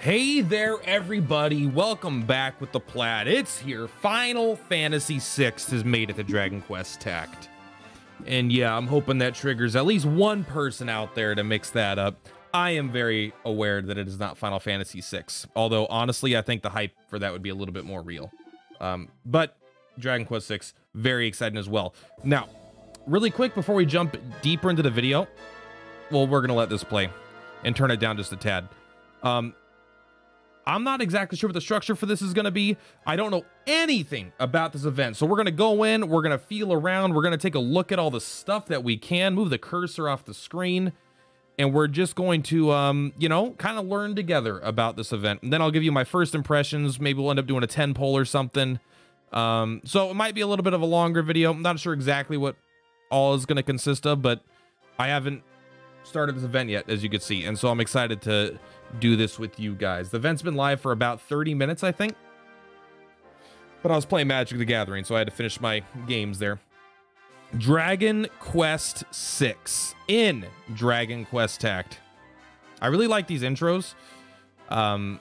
Hey there, everybody. Welcome back with the Plat. It's here. Final Fantasy VI has made it to Dragon Quest Tact. And yeah, I'm hoping that triggers at least one person out there to mix that up. I am very aware that it is not Final Fantasy VI. Although, honestly, I think the hype for that would be a little bit more real. Um, but Dragon Quest VI, very exciting as well. Now, really quick before we jump deeper into the video, well, we're going to let this play and turn it down just a tad. Um, I'm not exactly sure what the structure for this is going to be. I don't know anything about this event. So we're going to go in, we're going to feel around, we're going to take a look at all the stuff that we can, move the cursor off the screen, and we're just going to, um, you know, kind of learn together about this event. And then I'll give you my first impressions. Maybe we'll end up doing a 10 poll or something. Um, so it might be a little bit of a longer video. I'm not sure exactly what all is going to consist of, but I haven't started this event yet, as you can see. And so I'm excited to do this with you guys. The event's been live for about 30 minutes, I think. But I was playing Magic the Gathering, so I had to finish my games there. Dragon Quest 6 in Dragon Quest Tact. I really like these intros. Um,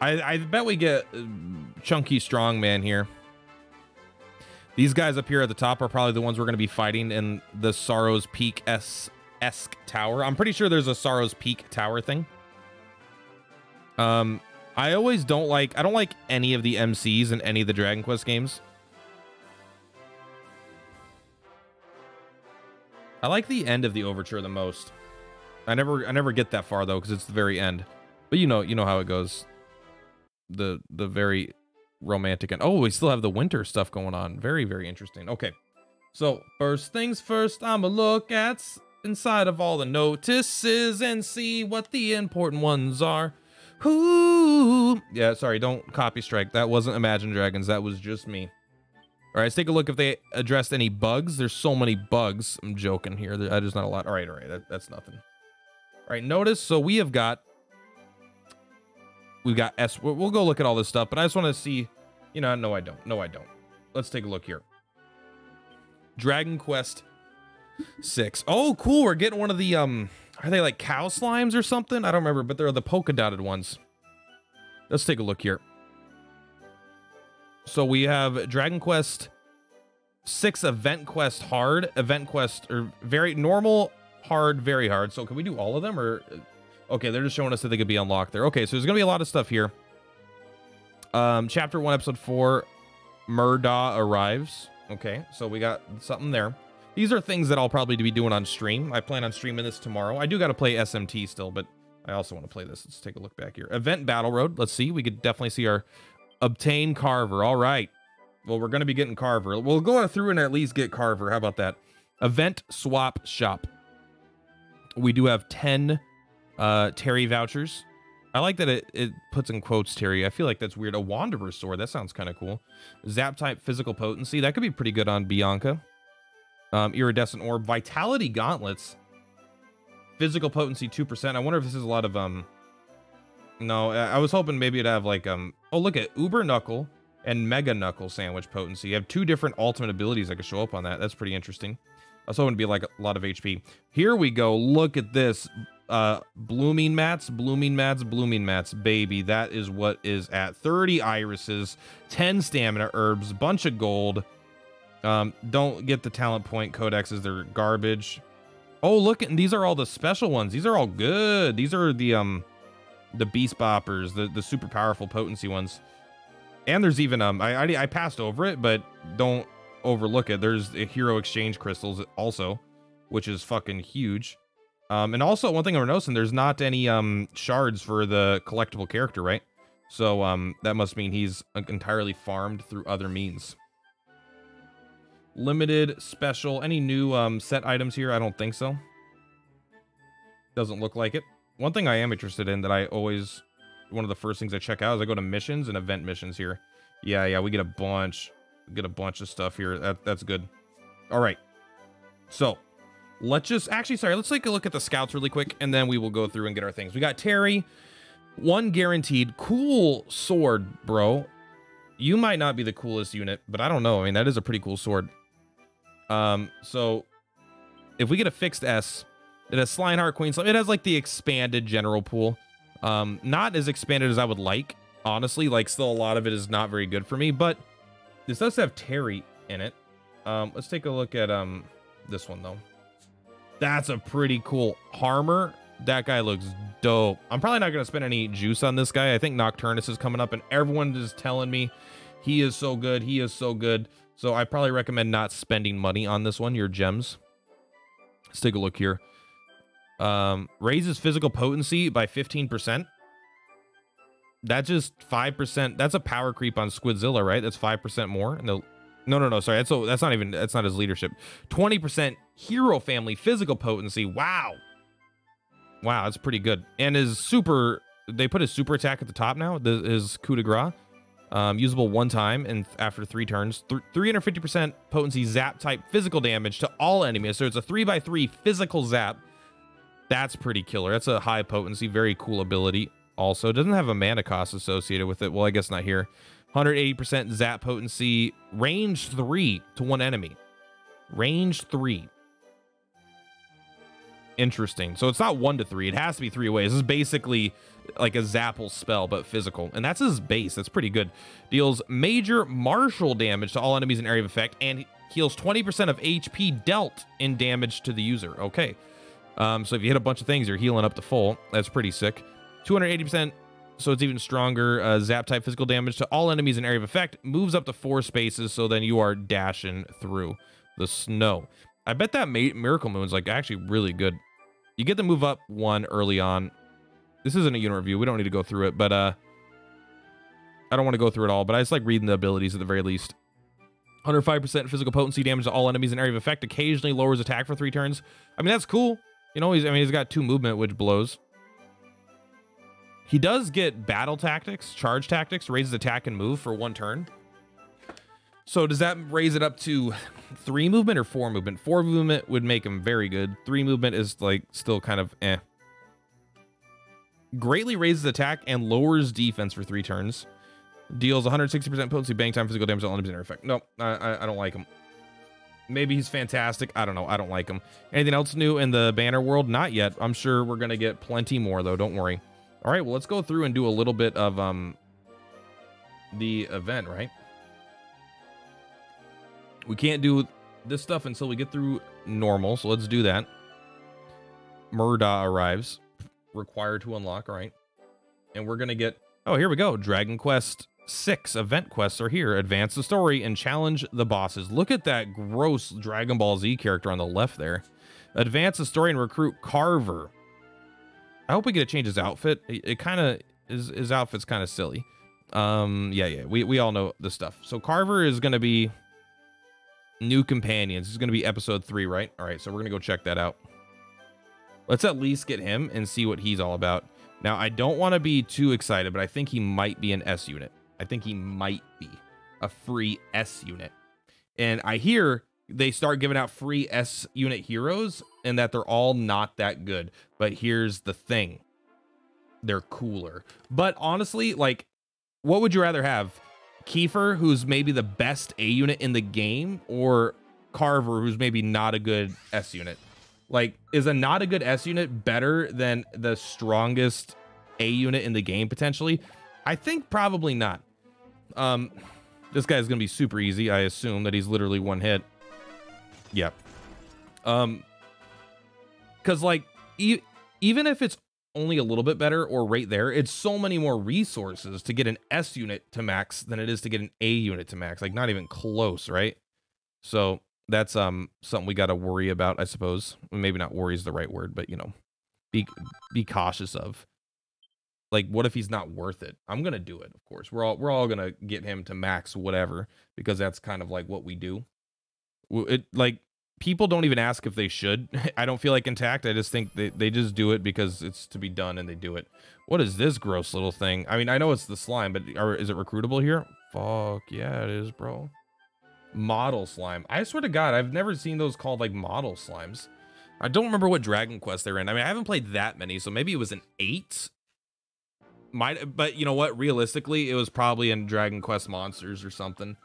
I, I bet we get uh, Chunky Strongman here. These guys up here at the top are probably the ones we're going to be fighting in the Sorrow's Peak S esque tower. I'm pretty sure there's a Sorrow's Peak tower thing. Um, I always don't like I don't like any of the MCs in any of the Dragon Quest games. I like the end of the overture the most. I never I never get that far though because it's the very end. But you know you know how it goes. The the very romantic and oh we still have the winter stuff going on. Very very interesting. Okay. So first things first, I'ma look at inside of all the notices and see what the important ones are. Who? Yeah, sorry, don't copy strike. That wasn't Imagine Dragons. That was just me. All right, let's take a look if they addressed any bugs. There's so many bugs. I'm joking here. There's not a lot. All right, all right. That, that's nothing. All right, notice. So we have got, we've got S. We'll go look at all this stuff, but I just want to see, you know, no, I don't. No, I don't. Let's take a look here. Dragon Quest Six. Oh, cool. We're getting one of the, um, are they like cow slimes or something? I don't remember, but they're the polka dotted ones. Let's take a look here. So we have Dragon Quest 6 Event Quest Hard, Event Quest, or very normal, hard, very hard. So can we do all of them or? Okay, they're just showing us that they could be unlocked there. Okay, so there's to be a lot of stuff here. Um, chapter 1, Episode 4, Murdaw arrives. Okay, so we got something there. These are things that I'll probably be doing on stream. I plan on streaming this tomorrow. I do got to play SMT still, but I also want to play this. Let's take a look back here. Event Battle Road. Let's see. We could definitely see our obtain Carver. All right. Well, we're going to be getting Carver. We'll go through and at least get Carver. How about that? Event Swap Shop. We do have 10 uh, Terry vouchers. I like that it, it puts in quotes Terry. I feel like that's weird. A Wanderer sword. That sounds kind of cool. Zap type physical potency. That could be pretty good on Bianca. Um, iridescent orb, vitality gauntlets, physical potency two percent. I wonder if this is a lot of um. No, I was hoping maybe it'd have like um. Oh, look at Uber Knuckle and Mega Knuckle sandwich potency. You have two different ultimate abilities that could show up on that. That's pretty interesting. I was hoping to be like a lot of HP. Here we go. Look at this. Uh, blooming mats, blooming mats, blooming mats, baby. That is what is at 30 irises, 10 stamina herbs, bunch of gold. Um, don't get the talent point codexes. They're garbage. Oh, look, and these are all the special ones. These are all good. These are the um, the beast boppers, the the super powerful potency ones. And there's even um, I I, I passed over it, but don't overlook it. There's a hero exchange crystals also, which is fucking huge. Um, and also one thing I'm noticing, there's not any um shards for the collectible character, right? So um, that must mean he's entirely farmed through other means limited special any new um set items here? I don't think so. Doesn't look like it. One thing i am interested in that i always one of the first things i check out is i go to missions and event missions here. Yeah yeah we get a bunch get a bunch of stuff here. That that's good. All right. So let's just actually sorry let's take a look at the scouts really quick and then we will go through and get our things. We got terry one guaranteed. Cool sword bro. You might not be the coolest unit but i don't know. I mean that is a pretty cool sword um, so if we get a fixed S, it has Slineheart Queen Slime. It has like the expanded general pool. Um, not as expanded as I would like, honestly. Like, still a lot of it is not very good for me, but this does have Terry in it. Um, let's take a look at um this one though. That's a pretty cool Harmer. That guy looks dope. I'm probably not gonna spend any juice on this guy. I think Nokturnus is coming up, and everyone is telling me he is so good. He is so good. So I probably recommend not spending money on this one. Your gems. Let's take a look here. Um, raises physical potency by 15%. That's just 5%. That's a power creep on Squidzilla, right? That's 5% more. And the no, no, no. Sorry, that's that's not even that's not his leadership. Twenty percent hero family physical potency. Wow, wow, that's pretty good. And his super, they put his super attack at the top now. The, his coup de grace, um, usable one time and after three turns. Three hundred fifty percent potency zap type physical damage to all enemies. So it's a three by three physical zap. That's pretty killer. That's a high potency, very cool ability. Also, doesn't have a mana cost associated with it. Well, I guess not here. 180% zap potency, range 3 to one enemy. Range 3. Interesting. So it's not 1 to 3. It has to be 3 ways. This is basically like a Zapple spell, but physical. And that's his base. That's pretty good. Deals major martial damage to all enemies in area of effect and heals 20% of HP dealt in damage to the user. Okay. Um, so if you hit a bunch of things, you're healing up to full. That's pretty sick. 280% so it's even stronger. Uh, zap type physical damage to all enemies in area of effect moves up to four spaces, so then you are dashing through the snow. I bet that Miracle Moon's like actually really good. You get to move up one early on. This isn't a unit review. We don't need to go through it, but uh, I don't want to go through it all, but I just like reading the abilities at the very least. 105% physical potency damage to all enemies in area of effect. Occasionally lowers attack for three turns. I mean, that's cool. You know, he's, I mean, he's got two movement, which blows. He does get battle tactics, charge tactics, raises attack and move for one turn. So does that raise it up to three movement or four movement? Four movement would make him very good. Three movement is like still kind of eh. Greatly raises attack and lowers defense for three turns. Deals 160% potency, bang time, physical damage, all enemies in effect. No, I, I, I don't like him. Maybe he's fantastic. I don't know. I don't like him. Anything else new in the banner world? Not yet. I'm sure we're going to get plenty more, though. Don't worry. All right, well, let's go through and do a little bit of um the event, right? We can't do this stuff until we get through normal, so let's do that. Murdaw arrives, required to unlock, right? And we're going to get, oh, here we go. Dragon Quest 6 event quests are here. Advance the story and challenge the bosses. Look at that gross Dragon Ball Z character on the left there. Advance the story and recruit Carver. I hope we get to change his outfit. It, it kind of his his outfit's kind of silly. Um, yeah, yeah, we we all know this stuff. So Carver is gonna be new companions. This is gonna be episode three, right? All right, so we're gonna go check that out. Let's at least get him and see what he's all about. Now, I don't want to be too excited, but I think he might be an S unit. I think he might be a free S unit. And I hear they start giving out free S unit heroes and that they're all not that good. But here's the thing. They're cooler. But honestly, like what would you rather have? Kiefer, who's maybe the best A unit in the game, or Carver, who's maybe not a good S unit? Like, is a not a good S unit better than the strongest A unit in the game potentially? I think probably not. Um, this guy's gonna be super easy. I assume that he's literally one hit. Yep. Um, because like e even if it's only a little bit better or right there, it's so many more resources to get an S unit to max than it is to get an A unit to max. Like not even close, right? So that's um something we got to worry about, I suppose. Maybe not worry is the right word, but you know, be be cautious of. Like, what if he's not worth it? I'm gonna do it, of course. We're all we're all gonna get him to max whatever because that's kind of like what we do. It like people don't even ask if they should. I don't feel like intact. I just think they, they just do it because it's to be done and they do it. What is this gross little thing? I mean, I know it's the slime, but are, is it recruitable here? Fuck yeah, it is, bro. Model slime. I swear to God, I've never seen those called like model slimes. I don't remember what Dragon Quest they're in. I mean, I haven't played that many, so maybe it was an eight. Might, but you know what? Realistically, it was probably in Dragon Quest Monsters or something.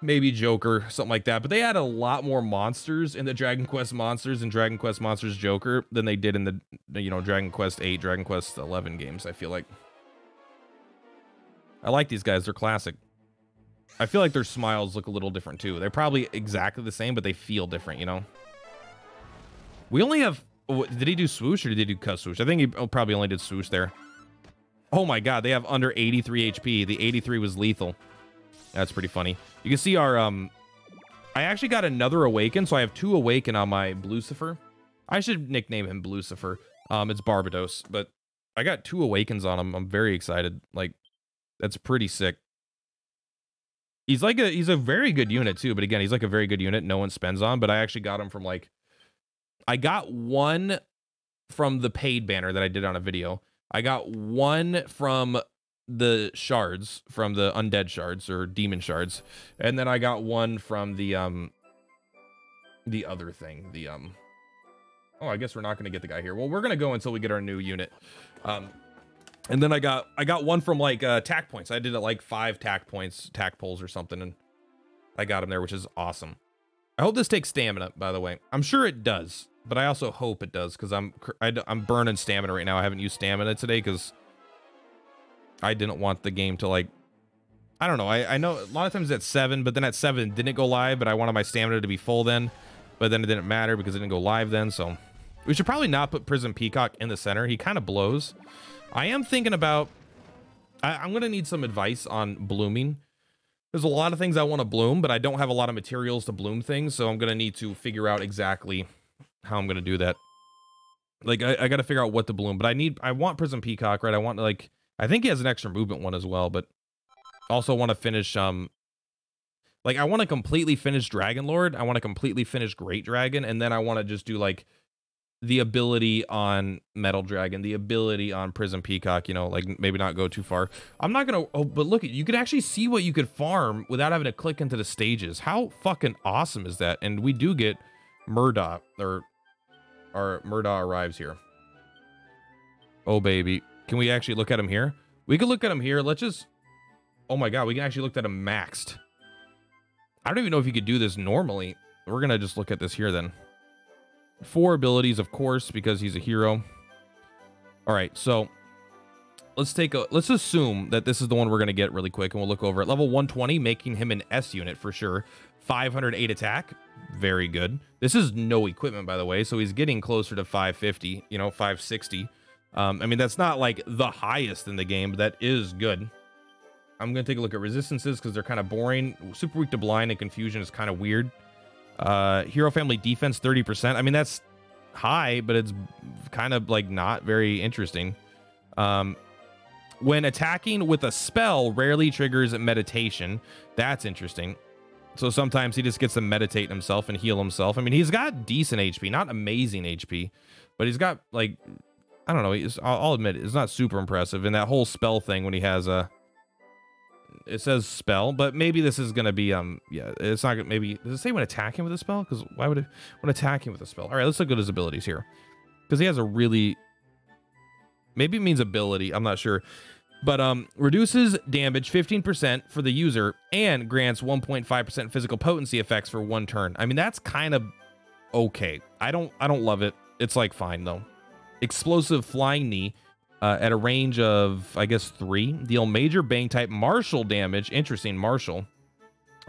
maybe Joker, something like that. But they had a lot more monsters in the Dragon Quest monsters and Dragon Quest Monsters Joker than they did in the you know Dragon Quest 8, Dragon Quest 11 games, I feel like. I like these guys, they're classic. I feel like their smiles look a little different too. They're probably exactly the same, but they feel different, you know? We only have... Did he do swoosh or did he do cut swoosh? I think he probably only did swoosh there. Oh my god, they have under 83 HP. The 83 was lethal. That's pretty funny. You can see our... um. I actually got another Awaken, so I have two Awaken on my Lucifer. I should nickname him Lucifer. Um, It's Barbados, but I got two Awakens on him. I'm very excited. Like, that's pretty sick. He's like a he's a very good unit too, but again, he's like a very good unit no one spends on, but I actually got him from like I got one from the paid banner that I did on a video. I got one from the shards from the undead shards or demon shards and then i got one from the um the other thing the um oh i guess we're not going to get the guy here well we're going to go until we get our new unit um and then I got I got one from like uh, tack points. I did it like five tack points, tack pulls or something, and I got him there, which is awesome. I hope this takes stamina, by the way. I'm sure it does, but I also hope it does because I'm I, am i am burning stamina right now. I haven't used stamina today because I didn't want the game to like. I don't know. I, I know a lot of times at seven, but then at seven didn't go live, but I wanted my stamina to be full then, but then it didn't matter because it didn't go live then. So we should probably not put Prism Peacock in the center. He kind of blows. I am thinking about, I, am going to need some advice on blooming. There's a lot of things I want to bloom, but I don't have a lot of materials to bloom things. So I'm going to need to figure out exactly how I'm going to do that. Like I, I got to figure out what to bloom, but I need, I want Prism Peacock, right? I want like, I think he has an extra movement one as well, but also want to finish, um, like I want to completely finish Dragon Lord. I want to completely finish Great Dragon. And then I want to just do like the ability on Metal Dragon, the ability on Prism Peacock, you know, like maybe not go too far. I'm not gonna, oh, but look, you could actually see what you could farm without having to click into the stages. How fucking awesome is that? And we do get Murdaw, or our Murdaw arrives here. Oh, baby. Can we actually look at him here? We could look at him here. Let's just, oh my God, we can actually look at him maxed. I don't even know if you could do this normally. We're gonna just look at this here then. Four abilities, of course, because he's a hero. All right, so let's take a let's assume that this is the one we're to get really quick and we'll look over at level 120 making him an s unit for sure. 508 attack very good. This is no equipment by the way so he's getting closer to 550 you know 560 um i mean that's not like the highest in the game but that is good. I'm gonna take a look at resistances because they're kind of boring. Super weak to blind and confusion is kind of weird uh, hero family defense 30%. I mean, that's high, but it's kind of like not very interesting. Um, when attacking with a spell, rarely triggers meditation. That's interesting. So sometimes he just gets to meditate himself and heal himself. I mean, he's got decent HP, not amazing HP, but he's got like, I don't know. I'll, I'll admit it, it's not super impressive. And that whole spell thing when he has a, it says spell, but maybe this is gonna be um yeah, it's not gonna maybe does it say when attacking with a spell? Because why would it when attacking with a spell? All right, let's look at his abilities here. Because he has a really maybe it means ability, I'm not sure. But um reduces damage 15% for the user and grants 1.5% physical potency effects for one turn. I mean that's kind of okay. I don't I don't love it. It's like fine though. Explosive flying knee uh, at a range of, I guess, three. Deal major bang type martial damage. Interesting, martial.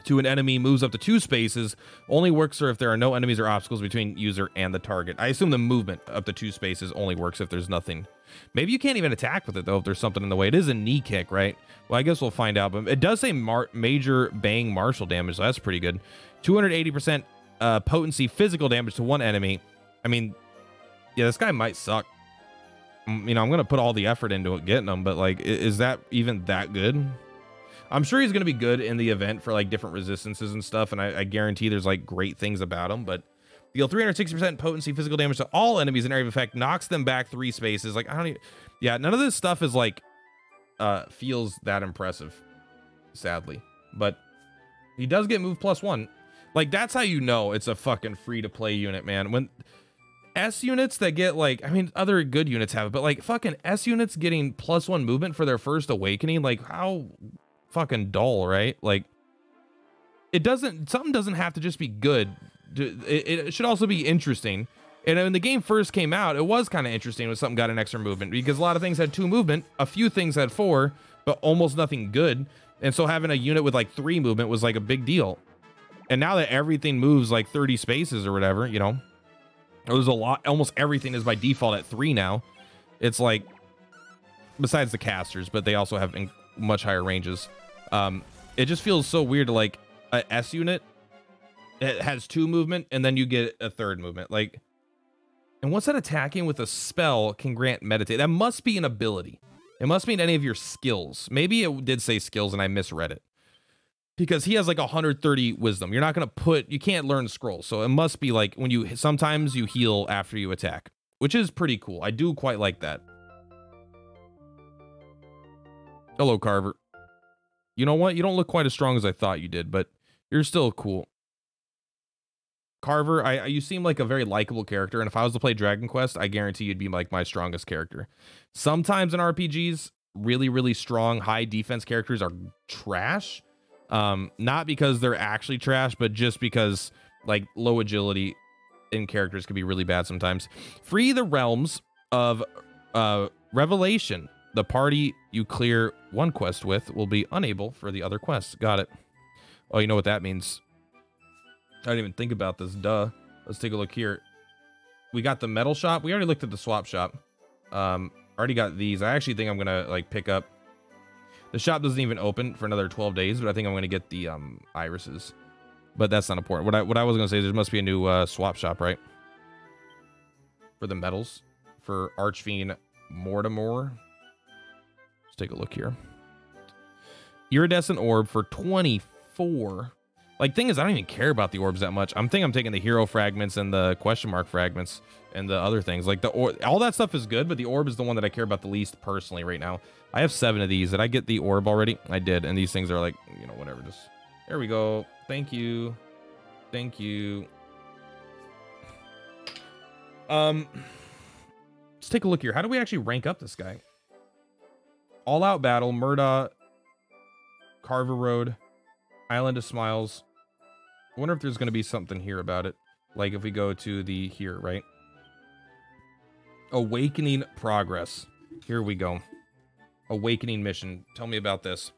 To an enemy moves up to two spaces. Only works if there are no enemies or obstacles between user and the target. I assume the movement up to two spaces only works if there's nothing. Maybe you can't even attack with it, though, if there's something in the way. It is a knee kick, right? Well, I guess we'll find out. But it does say major bang martial damage, so that's pretty good. 280% uh, potency physical damage to one enemy. I mean, yeah, this guy might suck you know, I'm gonna put all the effort into it getting him, but like, is that even that good? I'm sure he's gonna be good in the event for like different resistances and stuff, and I, I guarantee there's like great things about him. But deal 360% potency physical damage to all enemies in area of effect, knocks them back three spaces. Like I don't even, yeah, none of this stuff is like uh feels that impressive, sadly. But he does get move plus one. Like that's how you know it's a fucking free to play unit, man. When S units that get like, I mean, other good units have it, but like fucking S units getting plus one movement for their first awakening, like how fucking dull, right? Like, it doesn't something doesn't have to just be good. It, it should also be interesting. And when the game first came out, it was kind of interesting when something got an extra movement because a lot of things had two movement, a few things had four, but almost nothing good. And so having a unit with like three movement was like a big deal. And now that everything moves like 30 spaces or whatever, you know, there's a lot, almost everything is by default at three now. It's like, besides the casters, but they also have much higher ranges. Um, it just feels so weird to like a S unit. It has two movement and then you get a third movement. Like, and once that attacking with a spell can grant meditate, that must be an ability. It must mean any of your skills. Maybe it did say skills and I misread it. Because he has like 130 wisdom. You're not going to put, you can't learn scrolls. So it must be like when you, sometimes you heal after you attack, which is pretty cool. I do quite like that. Hello, Carver. You know what? You don't look quite as strong as I thought you did, but you're still cool. Carver, I you seem like a very likable character, and if I was to play Dragon Quest, I guarantee you'd be like my strongest character. Sometimes in RPGs, really really strong high defense characters are trash. Um, not because they're actually trash, but just because like low agility in characters can be really bad sometimes. Free the realms of uh Revelation. The party you clear one quest with will be unable for the other quests. Got it. Oh, you know what that means. I didn't even think about this. Duh. Let's take a look here. We got the metal shop. We already looked at the swap shop. Um, already got these. I actually think I'm gonna like pick up. The shop doesn't even open for another 12 days, but I think I'm gonna get the um irises. But that's not important. What I what I was gonna say is there must be a new uh, swap shop, right? For the metals, for Archfiend Mortamor. Let's take a look here. Iridescent orb for 24. Like, thing is, I don't even care about the orbs that much. I'm thinking I'm taking the hero fragments and the question mark fragments and the other things. Like, the or all that stuff is good, but the orb is the one that I care about the least personally right now. I have seven of these. Did I get the orb already? I did. And these things are like, you know, whatever. Just, there we go. Thank you. Thank you. Um, let's take a look here. How do we actually rank up this guy? All out battle, Murdaw, Carver Road, Island of Smiles, I wonder if there's going to be something here about it. Like if we go to the here, right? Awakening progress. Here we go. Awakening mission. Tell me about this.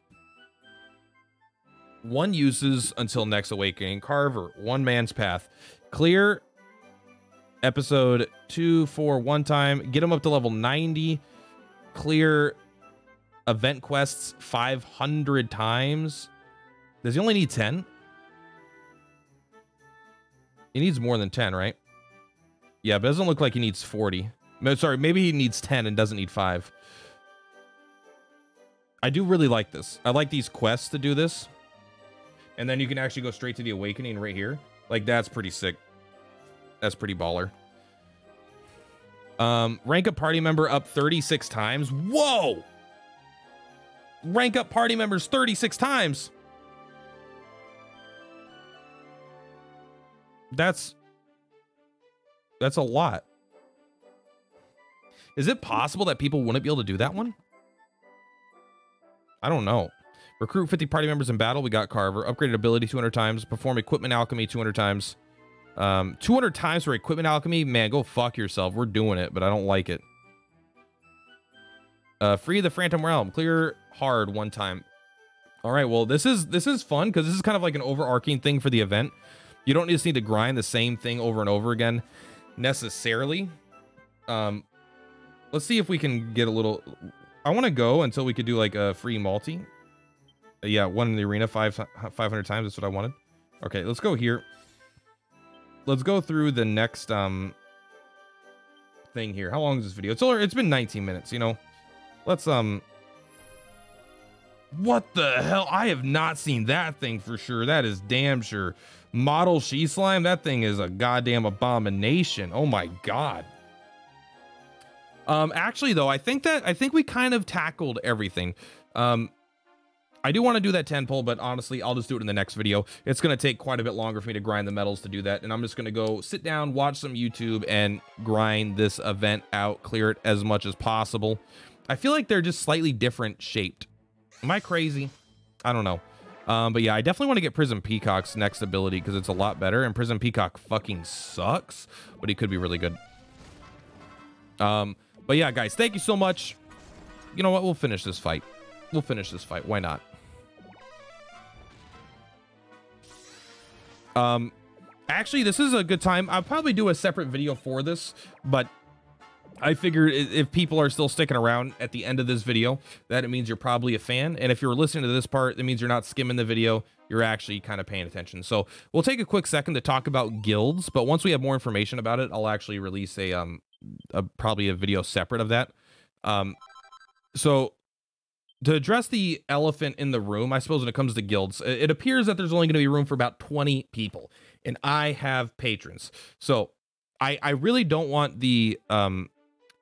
One uses until next awakening. Carver, one man's path. Clear episode two, four, one time. Get him up to level 90. Clear event quests 500 times. Does he only need 10? He needs more than 10, right? Yeah, but it doesn't look like he needs 40. Sorry, maybe he needs 10 and doesn't need 5. I do really like this. I like these quests to do this. And then you can actually go straight to the Awakening right here. Like, that's pretty sick. That's pretty baller. Um, rank a party member up 36 times. Whoa! Rank up party members 36 times. That's that's a lot. Is it possible that people wouldn't be able to do that one? I don't know. Recruit 50 party members in battle. We got Carver. Upgraded ability 200 times. Perform equipment alchemy 200 times. Um, 200 times for equipment alchemy. Man, go fuck yourself. We're doing it, but I don't like it. Uh, free the Phantom Realm. Clear hard one time. All right. Well, this is this is fun because this is kind of like an overarching thing for the event. You don't just need to grind the same thing over and over again necessarily. Um, let's see if we can get a little... I want to go until we could do like a free multi. Uh, yeah, one in the arena five 500 times. That's what I wanted. Okay, let's go here. Let's go through the next um thing here. How long is this video? It's it's been 19 minutes, you know. Let's um What the hell? I have not seen that thing for sure. That is damn sure model she slime that thing is a goddamn abomination oh my god um actually though i think that i think we kind of tackled everything um I do want to do that 10 pull, but honestly, I'll just do it in the next video. It's going to take quite a bit longer for me to grind the metals to do that. And I'm just going to go sit down, watch some YouTube, and grind this event out, clear it as much as possible. I feel like they're just slightly different shaped. Am I crazy? I don't know. Um, but yeah, I definitely want to get Prism Peacock's next ability because it's a lot better. And Prism Peacock fucking sucks, but he could be really good. Um, but yeah, guys, thank you so much. You know what? We'll finish this fight. We'll finish this fight. Why not? Um, actually, this is a good time. I'll probably do a separate video for this, but I figured if people are still sticking around at the end of this video, that it means you're probably a fan. And if you're listening to this part, it means you're not skimming the video. You're actually kind of paying attention. So we'll take a quick second to talk about guilds. But once we have more information about it, I'll actually release a, um, a, probably a video separate of that. Um, so to address the elephant in the room, I suppose when it comes to guilds, it appears that there's only going to be room for about 20 people. And I have patrons. So I, I really don't want the um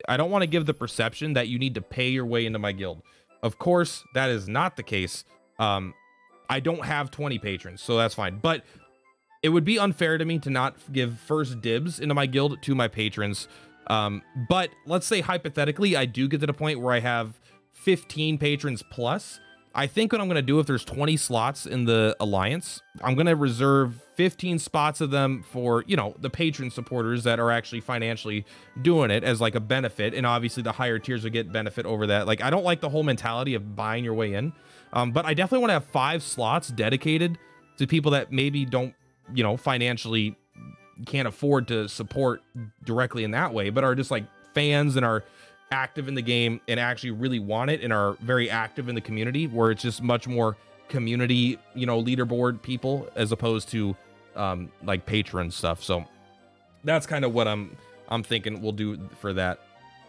I don't want to give the perception that you need to pay your way into my guild. Of course, that is not the case. Um, I don't have 20 patrons, so that's fine. But it would be unfair to me to not give first dibs into my guild to my patrons. Um, but let's say hypothetically, I do get to the point where I have 15 patrons plus. I think what I'm going to do if there's 20 slots in the alliance, I'm going to reserve 15 spots of them for, you know, the patron supporters that are actually financially doing it as like a benefit. And obviously the higher tiers will get benefit over that. Like, I don't like the whole mentality of buying your way in. Um, but I definitely want to have five slots dedicated to people that maybe don't, you know, financially can't afford to support directly in that way, but are just like fans and are active in the game and actually really want it and are very active in the community where it's just much more community, you know, leaderboard people as opposed to um like patron stuff. So that's kind of what I'm I'm thinking we'll do for that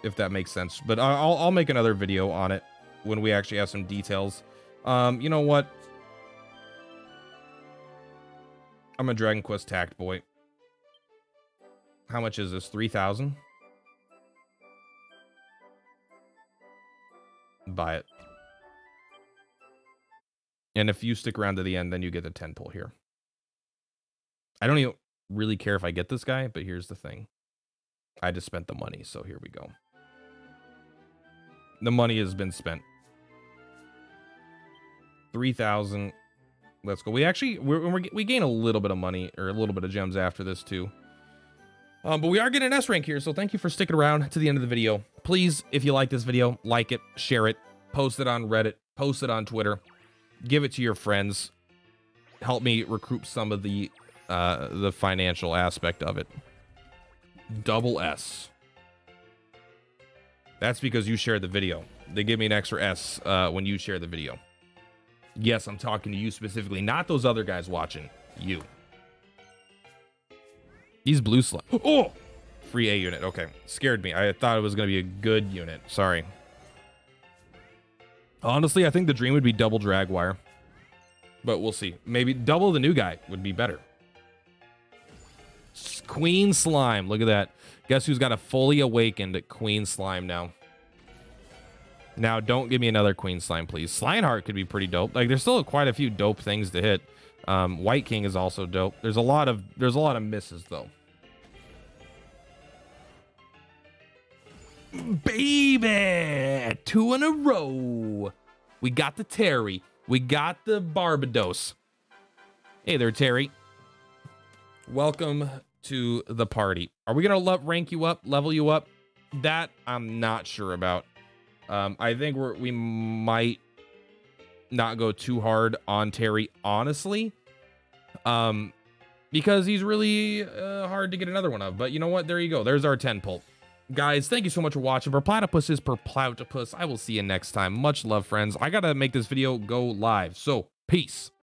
if that makes sense. But I'll I'll make another video on it when we actually have some details. Um you know what? I'm a Dragon Quest tact boy. How much is this? 3000? Buy it. And if you stick around to the end, then you get a 10 pull here. I don't even really care if I get this guy, but here's the thing. I just spent the money, so here we go. The money has been spent. 3,000. Let's go. We actually, we're, we gain a little bit of money, or a little bit of gems after this, too. Um, but we are getting an S rank here, so thank you for sticking around to the end of the video. Please, if you like this video, like it, share it, post it on Reddit, post it on Twitter, give it to your friends. Help me recruit some of the uh, the financial aspect of it. Double S. That's because you shared the video. They give me an extra S uh, when you share the video. Yes, I'm talking to you specifically, not those other guys watching. You. He's blue slime. Oh! Free A unit. Okay. Scared me. I thought it was going to be a good unit. Sorry. Honestly, I think the dream would be double drag wire. But we'll see. Maybe double the new guy would be better. Queen Slime. Look at that. Guess who's got a fully awakened Queen Slime now? Now, don't give me another Queen Slime, please. Slineheart could be pretty dope. Like, there's still quite a few dope things to hit. Um, White King is also dope. There's a lot of there's a lot of misses though. Baby, two in a row. We got the Terry. We got the Barbados. Hey there, Terry. Welcome to the party. Are we gonna rank you up, level you up? That I'm not sure about. Um, I think we're we might not go too hard on Terry, honestly. Um, because he's really uh, hard to get another one of. But you know what? There you go. There's our 10 pull. Guys, thank you so much for watching. For platypus is per platypus. I will see you next time. Much love, friends. I got to make this video go live. So, peace.